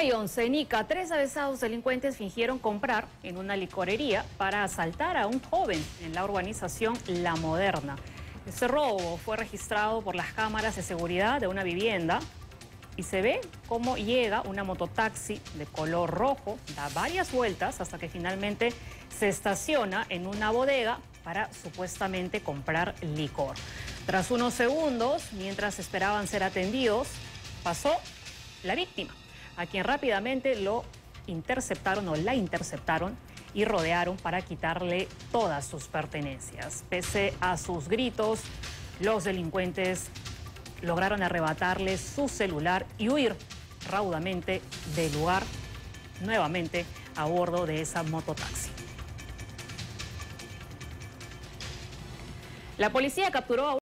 y once, Nica, tres avesados delincuentes fingieron comprar en una licorería para asaltar a un joven en la urbanización La Moderna. Este robo fue registrado por las cámaras de seguridad de una vivienda y se ve cómo llega una mototaxi de color rojo, da varias vueltas hasta que finalmente se estaciona en una bodega para supuestamente comprar licor. Tras unos segundos, mientras esperaban ser atendidos, pasó la víctima a quien rápidamente lo interceptaron o la interceptaron y rodearon para quitarle todas sus pertenencias. Pese a sus gritos, los delincuentes lograron arrebatarle su celular y huir raudamente del lugar, nuevamente a bordo de esa mototaxi. La policía capturó a